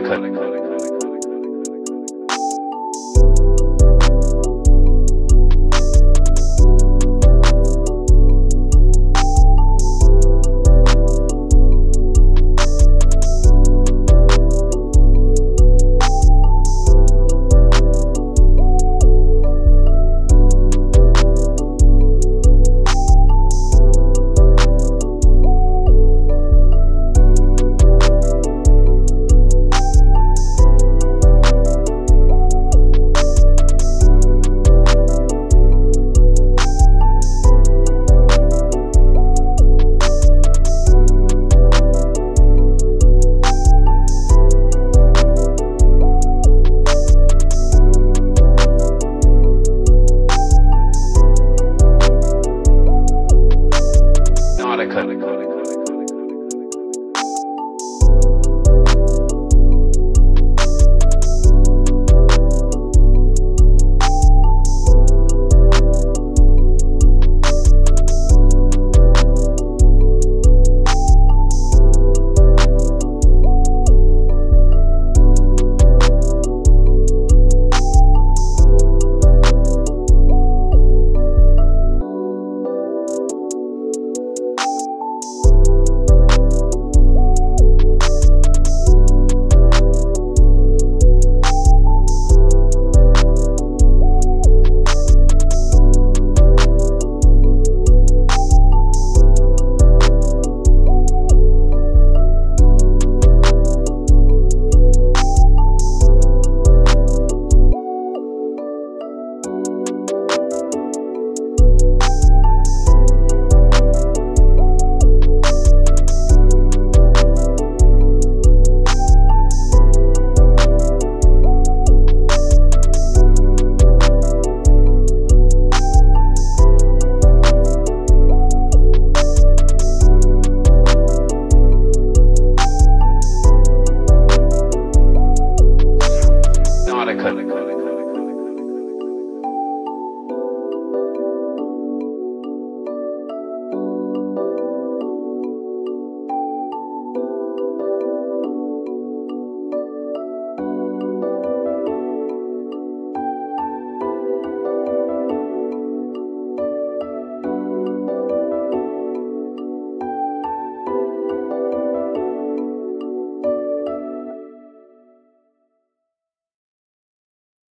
Monica. Monica.